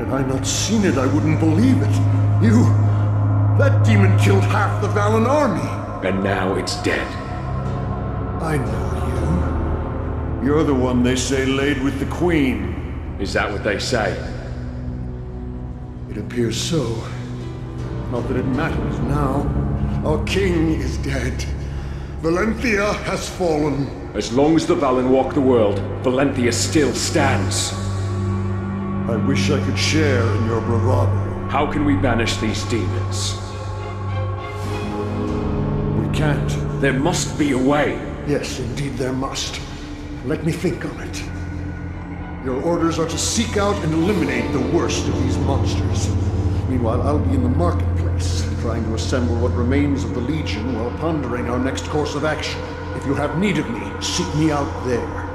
I not seen it, I wouldn't believe it. You... That demon killed half the Valen army. And now it's dead. I know you. You're the one they say laid with the Queen. Is that what they say? It appears so. Not that it matters now. Our king is dead. Valentia has fallen. As long as the Valen walk the world, Valentia still stands. I wish I could share in your bravado. How can we banish these demons? We can't. There must be a way. Yes, indeed there must. Let me think on it. Your orders are to seek out and eliminate the worst of these monsters. Meanwhile, I'll be in the marketplace, trying to assemble what remains of the Legion while pondering our next course of action. If you have need of me, seek me out there.